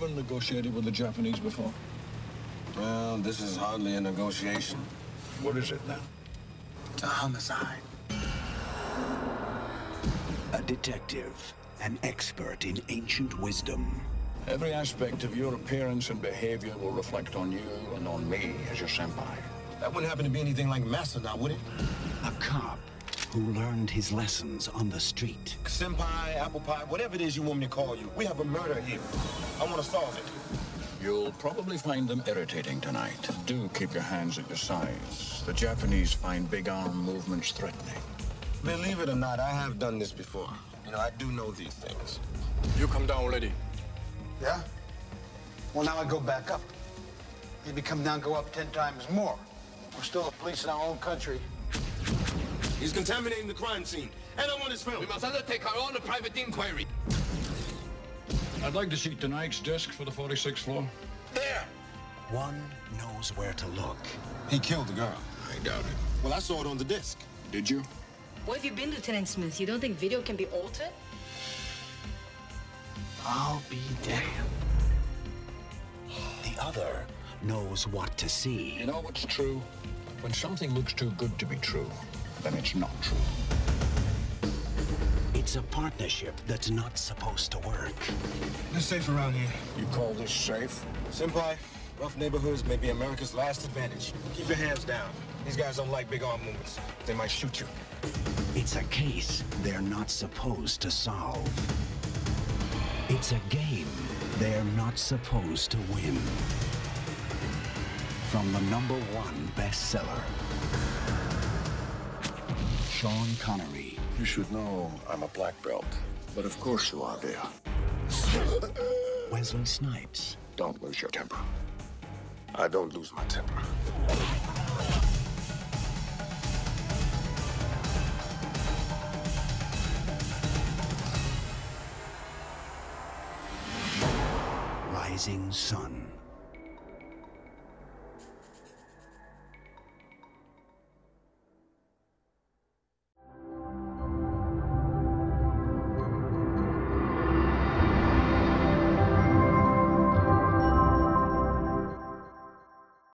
ever negotiated with the Japanese before? Well, this is hardly a negotiation. What is it then? It's a homicide. A detective, an expert in ancient wisdom. Every aspect of your appearance and behavior will reflect on you and on me as your senpai. That wouldn't happen to be anything like Massa now, would it? A cop who learned his lessons on the street. Senpai, apple pie, whatever it is you want me to call you. We have a murder here. I want to solve it. You'll probably find them irritating tonight. Do keep your hands at your sides. The Japanese find big arm movements threatening. Believe it or not, I have done this before. You know, I do know these things. You come down already. Yeah? Well, now I go back up. Maybe come down, go up ten times more. We're still the police in our own country. He's contaminating the crime scene, and I want his film. We must undertake our own private inquiry. I'd like to see tonight's disc for the 46th floor. There! One knows where to look. He killed the girl. I doubt it. Well, I saw it on the disc. Did you? Where have you been, Lieutenant Smith? You don't think video can be altered? I'll be damned. The other knows what to see. You know what's true? When something looks too good to be true, then it's not true. It's a partnership that's not supposed to work. It's safe around here. You call this safe? Senpai, rough neighborhoods may be America's last advantage. Keep your hands down. These guys don't like big arm movements. They might shoot you. It's a case they're not supposed to solve. It's a game they're not supposed to win. From the number one bestseller, Sean Connery. You should know I'm a black belt. But of course you are, Via. Wesley Snipes. Don't lose your temper. I don't lose my temper. Rising Sun.